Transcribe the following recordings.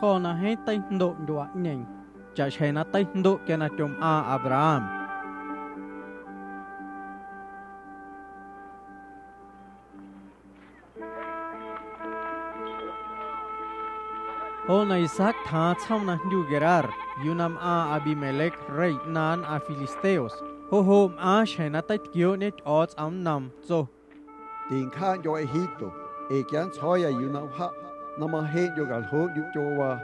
cho na hết tay độ đọa nhanh chả chạy na tay độ kia na chôm a Abraham. Ona Isaac tha cham na ndu gerar, yunam a Abimelech, rei nan a Philisteos. Hô hô, a shena tay kyo net odds am nam so tiền khang cho Egipto e kian choya yunam ha nama he yo gal ho yu cho wa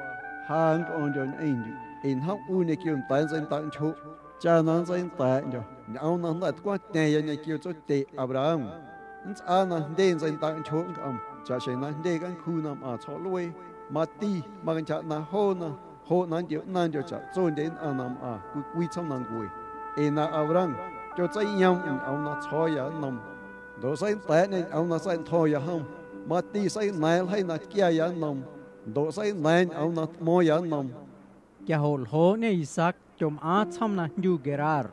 hang on jon ein yu in ha u ne kyun tan sen tan chu cha nan dân ta yo nhau nan dat kwa te ya ne kyo cho te Abraham. Ins ana den sen tan chu am cha she na de gan khu nam a cho loi mà ti, mà cái cha na ho na ho nan jo nan jo cha zo den nằm a quy quy chăm nan quy e na Abraham, cho chạy nhau in ông na cho ya nam đồ sai té này ông na sai thôi ya ham mà ti sai nai hay na kia ya nam đồ sai nai ông na mo ya nam kya hol ho ne Isaac chom a cham na ndu gerar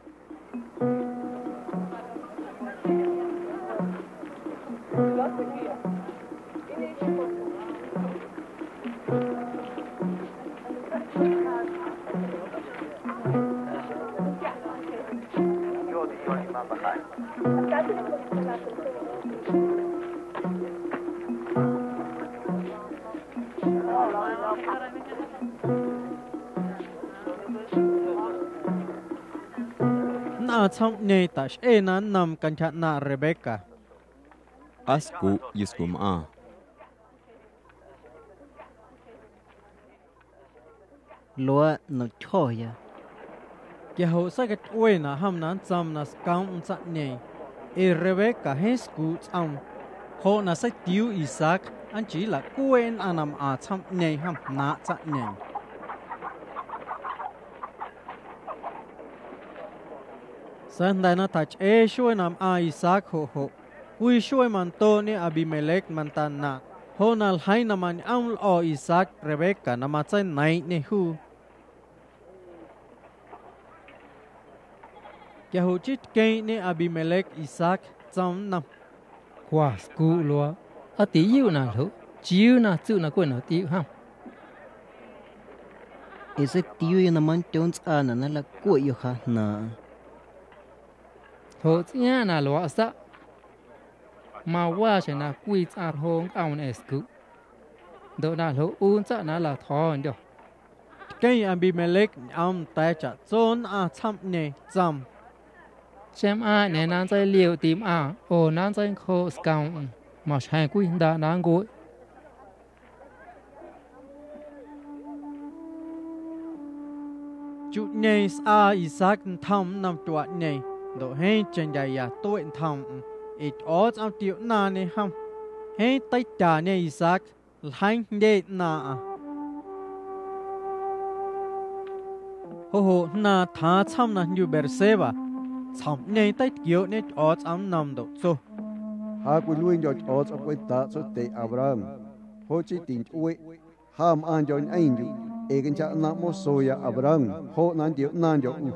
na cham ne ta e na nam kan cha na Rebecca. Asku yiskum a lúa nó cho ya. Kya ho sa cái oi na ham nan cham na skam cha ne. E Rebecca he sku cham. Ho na sa tiu Isaac an chỉ là quên nằm ở trong ne ham na chặt ne san dai nó tach e shuai nam a Isaac ho ho quy shuai man to ne Abimelech man tan na ho nal hai na man am o Isaac, Rebecca na ma chai nai ne hu Yahuchit ho chit ne Abimelech Isaac trong nam quá sku loa ở tí yêu nào thử chiếu na chữ na quên ở tí ha ese tío ya naman tons ana na la kuyo ha. Na thổ nhá na lúa sa mà qua sẽ na quy trả hong ao na sku đồ na lúa un sa na là thò được. Ke Abimelech am ta cha chon a cham ne cham xem ai nè nan dây liều tìm à ồ nan dây khô scào mà sai quy đã đáng gối chú ne sa Isaac thầm nằm tuổi ne do he chân dài ya tuổi en ít it odds tiểu na ne ham he tay ta ne Isaac lạnh đệ na à. a ho ho na tha cham na nyu berseba cham ne tay kiểu ne ớt am nằm do so ha quy lui cho cho cho quay ta cho te Abraham. Ho chi tin uy ham an jon ein yu e kan cha na mo so ya Abraham. Ho nan dio nan jo u.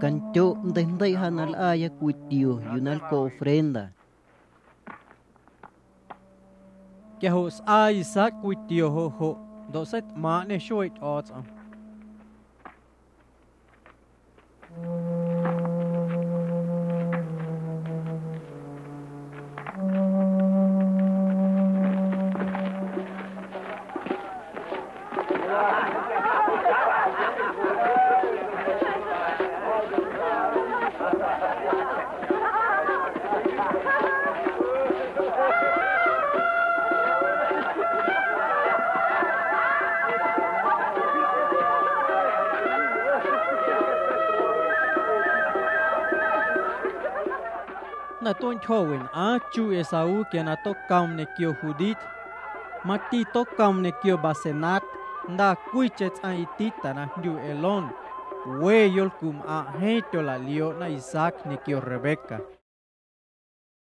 Kan cho ndai ndai ha na la ya kuitio yunal ko ofrenda ke ho a Isaac quy tio ho ho do set ma ne shoi odds am na ton chowin a chu esau ke na to kam ne kyo hudit. Mati to kam ne kyo basenat. Nda kui chet a itit na du elon. We yol kum a he to la lio na isaac ne kyo rebecca